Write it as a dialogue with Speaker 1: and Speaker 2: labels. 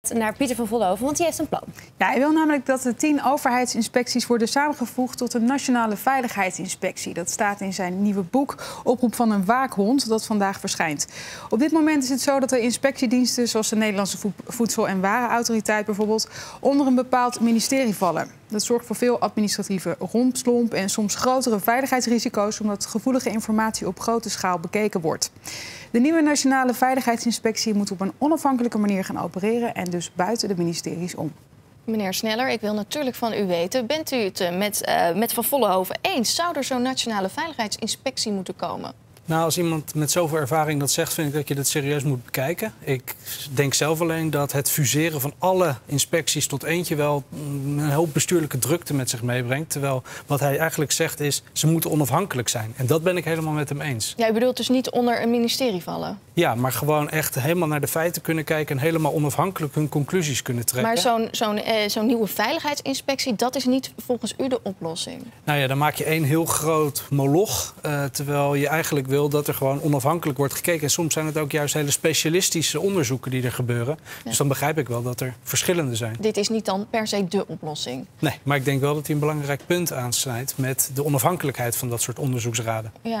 Speaker 1: naar Pieter van Vollenhoven, want die heeft een plan.
Speaker 2: Ja, hij wil namelijk dat de tien overheidsinspecties worden samengevoegd tot een nationale veiligheidsinspectie. Dat staat in zijn nieuwe boek Oproep van een waakhond, dat vandaag verschijnt. Op dit moment is het zo dat de inspectiediensten, zoals de Nederlandse Voedsel- en Warenautoriteit bijvoorbeeld, onder een bepaald ministerie vallen. Dat zorgt voor veel administratieve rompslomp en soms grotere veiligheidsrisico's, omdat gevoelige informatie op grote schaal bekeken wordt. De nieuwe Nationale Veiligheidsinspectie moet op een onafhankelijke manier gaan opereren en dus buiten de ministeries om.
Speaker 1: Meneer Sneller, ik wil natuurlijk van u weten, bent u het eh, met, uh, met Van Vollenhoven eens? Zou er zo'n Nationale Veiligheidsinspectie moeten komen?
Speaker 3: Nou, als iemand met zoveel ervaring dat zegt, vind ik dat je dat serieus moet bekijken. Ik denk zelf alleen dat het fuseren van alle inspecties tot eentje wel een hoop bestuurlijke drukte met zich meebrengt. Terwijl wat hij eigenlijk zegt is, ze moeten onafhankelijk zijn. En dat ben ik helemaal met hem eens.
Speaker 1: Jij bedoelt dus niet onder een ministerie vallen?
Speaker 3: Ja, maar gewoon echt helemaal naar de feiten kunnen kijken en helemaal onafhankelijk hun conclusies kunnen trekken.
Speaker 1: Maar zo'n zo'n eh, zo'n nieuwe veiligheidsinspectie, dat is niet volgens u de oplossing?
Speaker 3: Nou ja, dan maak je één heel groot moloch, uh, terwijl je eigenlijk wil dat er gewoon onafhankelijk wordt gekeken. En soms zijn het ook juist hele specialistische onderzoeken die er gebeuren. Dus dan begrijp ik wel dat er verschillende zijn.
Speaker 1: Dit is niet dan per se de oplossing?
Speaker 3: Nee, maar ik denk wel dat hij een belangrijk punt aansnijdt met de onafhankelijkheid van dat soort onderzoeksraden.
Speaker 1: Ja.